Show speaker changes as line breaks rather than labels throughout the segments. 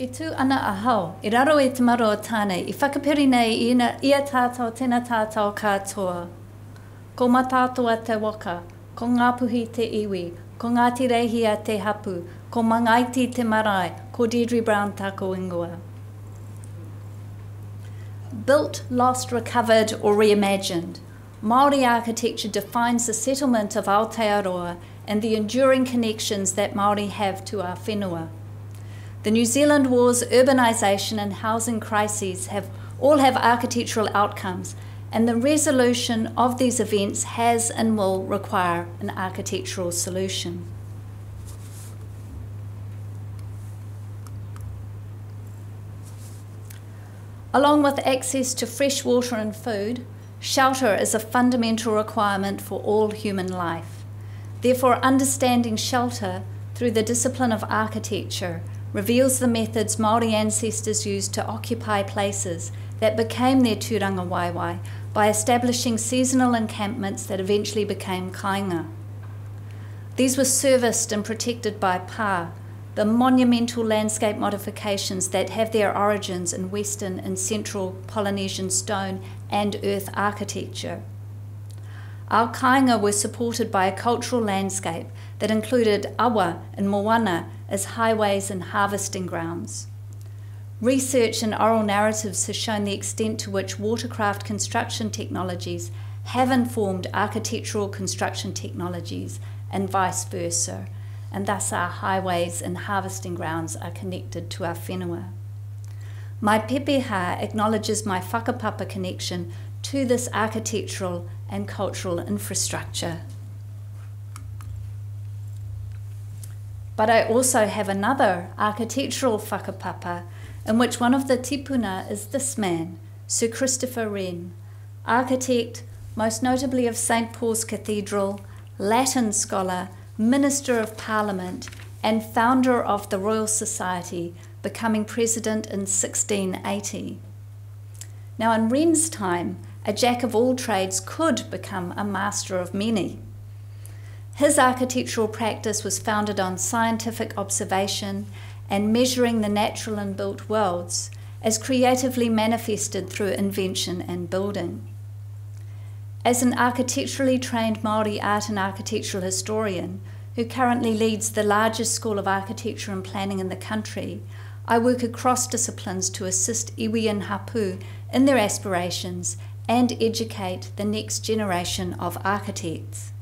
I tū ana a hau, i raro e te maro o tāne, i whakapiri nei i ina, ia tātou tēnā tātou kātoa. Ko mā te waka, ko ngā puhi te iwi, ko Ngāti Reihia te hapu, ko Mangaiti te marae, ko Deirdre Brown tāko ingoa. Built, lost, recovered or reimagined, Māori architecture defines the settlement of Aotearoa and the enduring connections that Māori have to our whenua. The New Zealand War's urbanisation and housing crises have all have architectural outcomes, and the resolution of these events has and will require an architectural solution. Along with access to fresh water and food, shelter is a fundamental requirement for all human life. Therefore, understanding shelter through the discipline of architecture reveals the methods Māori ancestors used to occupy places that became their tūrangawaewae by establishing seasonal encampments that eventually became kainga. These were serviced and protected by pā, the monumental landscape modifications that have their origins in Western and Central Polynesian stone and earth architecture. Our kainga were supported by a cultural landscape that included awa and moana as highways and harvesting grounds. Research and oral narratives has shown the extent to which watercraft construction technologies have informed architectural construction technologies and vice versa, and thus our highways and harvesting grounds are connected to our whenua. My pepeha acknowledges my whakapapa connection to this architectural and cultural infrastructure. But I also have another architectural whakapapa in which one of the tipuna is this man, Sir Christopher Wren, architect most notably of St Paul's Cathedral, Latin scholar, Minister of Parliament, and founder of the Royal Society, becoming president in 1680. Now, in Wren's time, a jack of all trades could become a master of many. His architectural practice was founded on scientific observation and measuring the natural and built worlds as creatively manifested through invention and building. As an architecturally trained Māori art and architectural historian who currently leads the largest school of architecture and planning in the country, I work across disciplines to assist iwi and hapu in their aspirations and educate the next generation of architects.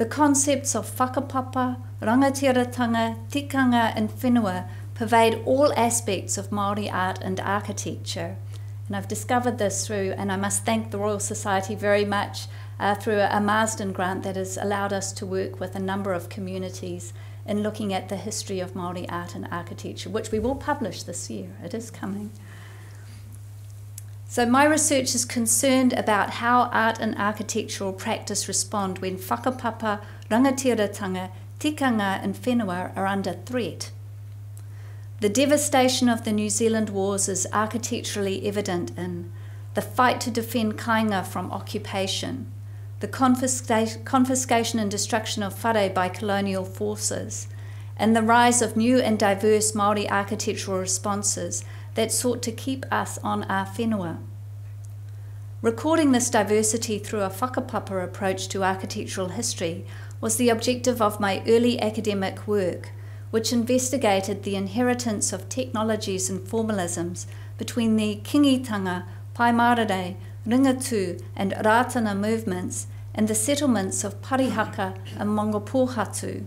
The concepts of whakapapa, rangatiratanga, tikanga, and whenua pervade all aspects of Māori art and architecture. And I've discovered this through, and I must thank the Royal Society very much, uh, through a Marsden grant that has allowed us to work with a number of communities in looking at the history of Māori art and architecture, which we will publish this year. It is coming. So, my research is concerned about how art and architectural practice respond when whakapapa, rangatiratanga, tikanga, and whenua are under threat. The devastation of the New Zealand wars is architecturally evident in the fight to defend kainga from occupation, the confisca- confiscation and destruction of whare by colonial forces, and the rise of new and diverse Māori architectural responses that sought to keep us on our whenua. Recording this diversity through a whakapapa approach to architectural history was the objective of my early academic work, which investigated the inheritance of technologies and formalisms between the Kingitanga, Pai Mārire, Ringatu, and Ratana movements and the settlements of Parihaka and Maungapōhatu.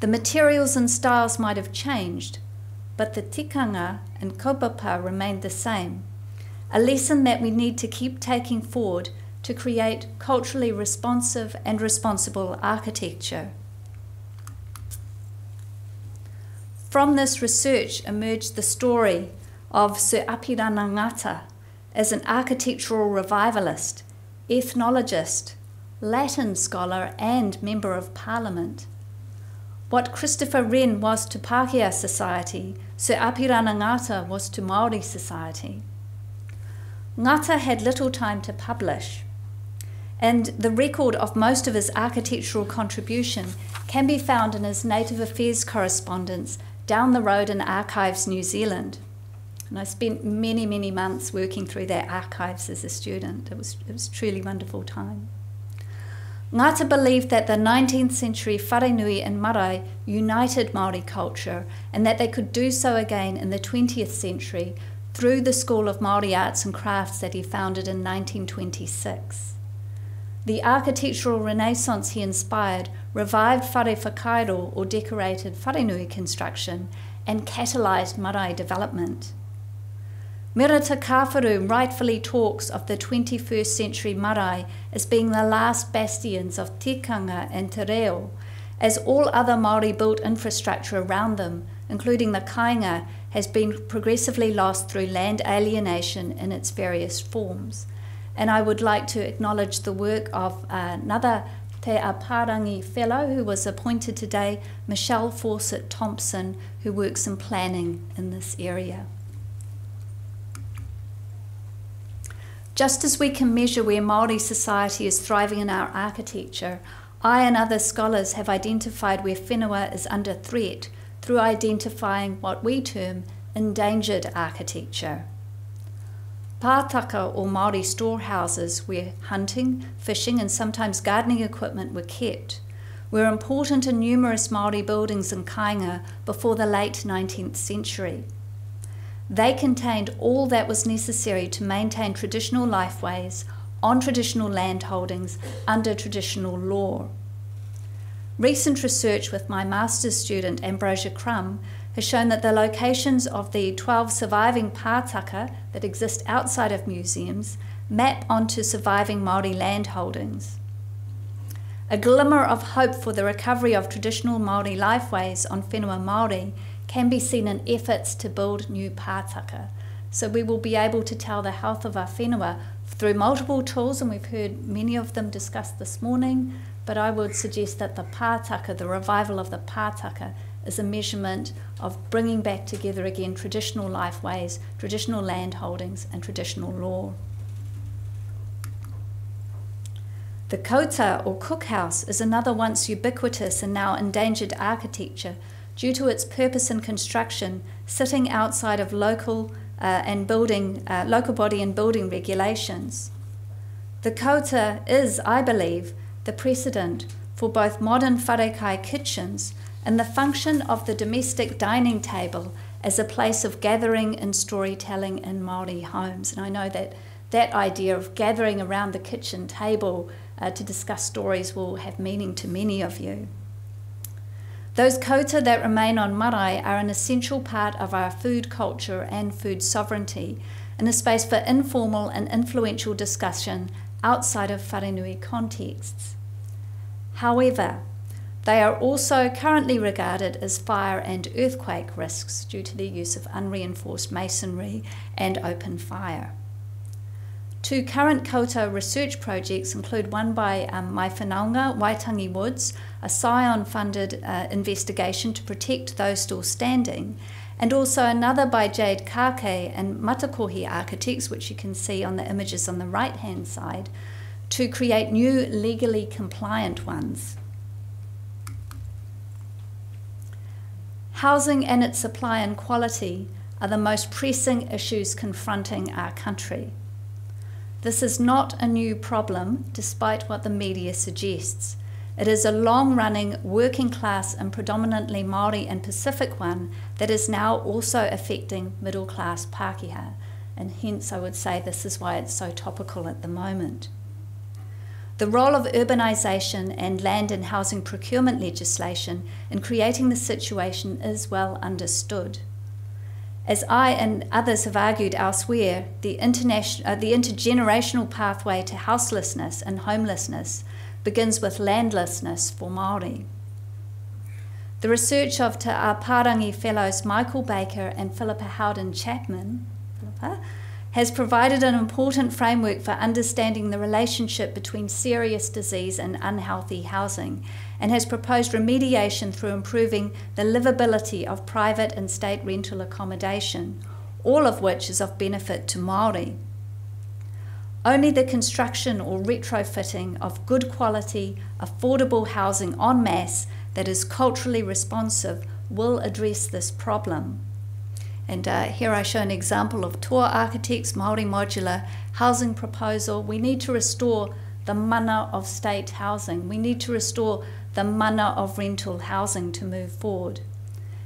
The materials and styles might have changed, but the tikanga and kaupapa remained the same, a lesson that we need to keep taking forward to create culturally responsive and responsible architecture. From this research emerged the story of Sir Apirana Ngata as an architectural revivalist, ethnologist, Latin scholar, and Member of Parliament. What Christopher Wren was to Pākehā society, Sir Apirana Ngata was to Māori society. Ngata had little time to publish. and the record of most of his architectural contribution can be found in his Native Affairs correspondence down the road in Archives New Zealand. And I spent many, many months working through their archives as a student. It was, it was truly wonderful time. Ngata believed that the 19th century Wharenui and Marae united Māori culture and that they could do so again in the 20th century through the School of Māori Arts and Crafts that he founded in 1926. The architectural renaissance he inspired revived whare whakairo or decorated wharenui construction and catalysed marae development. Merata Kawharu rightfully talks of the 21st century marae as being the last bastions of tikanga and te reo, as all other Māori built infrastructure around them, including the kainga, has been progressively lost through land alienation in its various forms. And I would like to acknowledge the work of another Te Aparangi Fellow who was appointed today, Michelle Fawcett Thompson, who works in planning in this area. Just as we can measure where Māori society is thriving in our architecture, I and other scholars have identified where whenua is under threat through identifying what we term endangered architecture. Pātaka or Māori storehouses where hunting, fishing and sometimes gardening equipment were kept were important in numerous Māori buildings in Kainga before the late 19th century. They contained all that was necessary to maintain traditional lifeways on traditional land holdings under traditional law. Recent research with my master's student Ambrosia Crum has shown that the locations of the 12 surviving pātaka that exist outside of museums map onto surviving Māori land holdings. A glimmer of hope for the recovery of traditional Māori lifeways on whenua Māori can be seen in efforts to build new pātaka. So we will be able to tell the health of our whenua through multiple tools, and we've heard many of them discussed this morning, but I would suggest that the pātaka, the revival of the pātaka, is a measurement of bringing back together again traditional lifeways, traditional land holdings, and traditional law. The kāuta or cookhouse is another once ubiquitous and now endangered architecture due to its purpose and construction sitting outside of local uh, and building uh, local body and building regulations. The kāuta is, I believe, the precedent for both modern wharekai kitchens and the function of the domestic dining table as a place of gathering and storytelling in Maori homes. And I know that that idea of gathering around the kitchen table uh, to discuss stories will have meaning to many of you. Those kāuta that remain on marae are an essential part of our food culture and food sovereignty, and a space for informal and influential discussion outside of wharenui contexts. However, they are also currently regarded as fire and earthquake risks due to their use of unreinforced masonry and open fire. Two current kāuta research projects include one by um, whanaunga, Waitangi Woods, a Scion funded uh, investigation to protect those still standing, and also another by Jade Kake and Matakohi Architects, which you can see on the images on the right hand side, to create new legally compliant ones. Housing and its supply and quality are the most pressing issues confronting our country. This is not a new problem, despite what the media suggests. It is a long running, working class, and predominantly Maori and Pacific one that is now also affecting middle class Pākehā, and hence I would say this is why it's so topical at the moment. The role of urbanisation and land and housing procurement legislation in creating the situation is well understood. As I and others have argued elsewhere, the, uh, the intergenerational pathway to houselessness and homelessness begins with landlessness for Māori. The research of Te Aparangi Fellows Michael Baker and Philippa Howden Chapman Philippa, has provided an important framework for understanding the relationship between serious disease and unhealthy housing and has proposed remediation through improving the livability of private and state rental accommodation, all of which is of benefit to Māori. Only the construction or retrofitting of good quality, affordable housing en masse that is culturally responsive will address this problem. And uh, here I show an example of Toa Architects Māori Modular Housing Proposal. We need to restore the mana of state housing. We need to restore the mana of rental housing to move forward.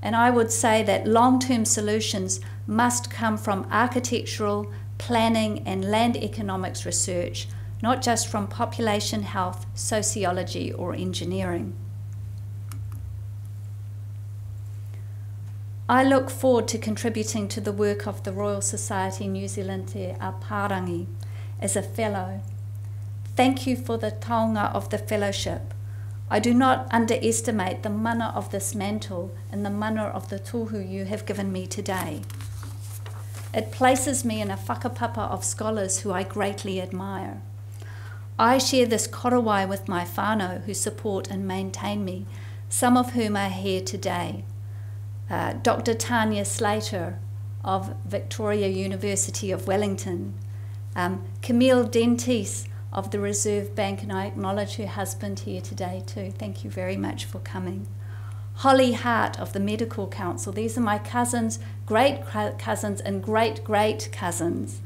And I would say that long term solutions must come from architectural, planning, and land economics research, not just from population health, sociology, or engineering. I look forward to contributing to the work of the Royal Society New Zealand Te Aparangi as a fellow. Thank you for the taonga of the fellowship. I do not underestimate the mana of this mantle and the mana of the tohu you have given me today. It places me in a whakapapa of scholars who I greatly admire. I share this korowai with my whānau who support and maintain me, some of whom are here today. Uh, Dr. Tanya Slater of Victoria University of Wellington, um, Camille Dentis of the Reserve Bank, and I acknowledge her husband here today too. Thank you very much for coming. Holly Hart of the Medical Council. These are my cousins, great cousins, and great great cousins.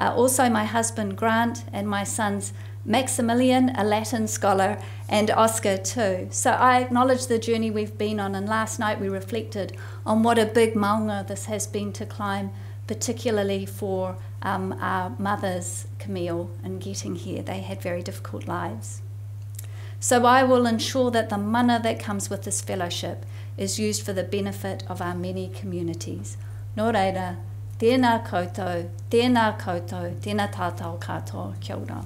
Uh, also, my husband Grant and my sons Maximilian, a Latin scholar, and Oscar too. So I acknowledge the journey we've been on, and last night we reflected on what a big maunga this has been to climb, particularly for um, our mothers, Camille, in getting here. They had very difficult lives. So I will ensure that the mana that comes with this fellowship is used for the benefit of our many communities. Nō reira, tēnā koutou, tēnā koutou, tēnā tātou katoa, kia ora.